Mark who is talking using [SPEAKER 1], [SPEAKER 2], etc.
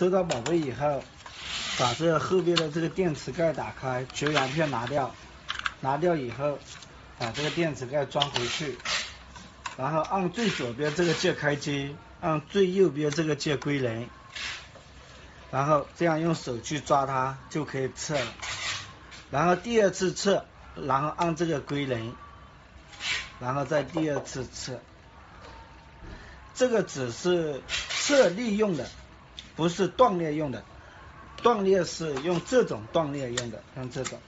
[SPEAKER 1] 收到宝贝以后，把这后边的这个电池盖打开，绝缘片拿掉，拿掉以后，把这个电池盖装回去，然后按最左边这个键开机，按最右边这个键归零，然后这样用手去抓它就可以测了。然后第二次测，然后按这个归零，然后再第二次测。这个只是测力用的，不是断裂用的。断裂是用这种断裂用的，用这种。